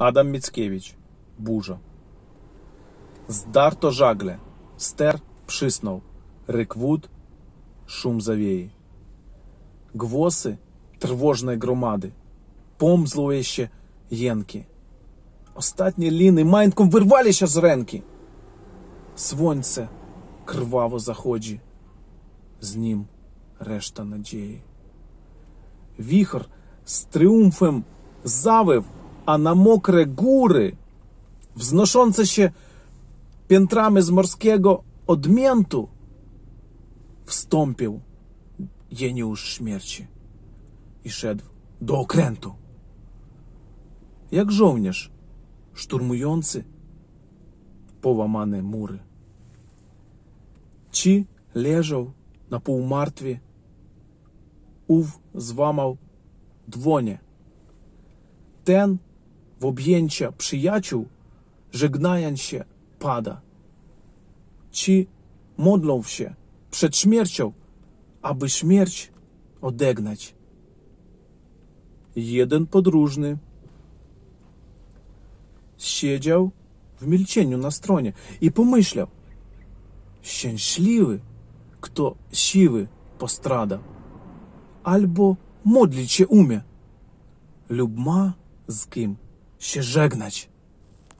Адам Міцкевич Бужа. Здарто Жагле, Стер Пшиснов, Риквуд, Шум Завеї. Гвоси тривожної громади, помзлуєще Єнки. Остатні ліни майнком вирваліся з ренки. Свонце крваво заходжі, з нім решта надії. Віхр з тріумфом завив. A na mokre góry, wznoszące się piętrami z morskiego odmiętu, wstąpił geniusz śmierci i szedł do okrętu. Jak żołnierz szturmujący połamane mury. Ci leżał na półmartwie, ów złamał dłonie. Ten w objęcia przyjaciół, żegnając się, pada. Ci modlą się przed śmiercią, aby śmierć odegnać. Jeden podróżny siedział w milczeniu na stronie i pomyślał, szczęśliwy, kto siły postrada, albo modlić się umie, lub ma z kim się żegnać.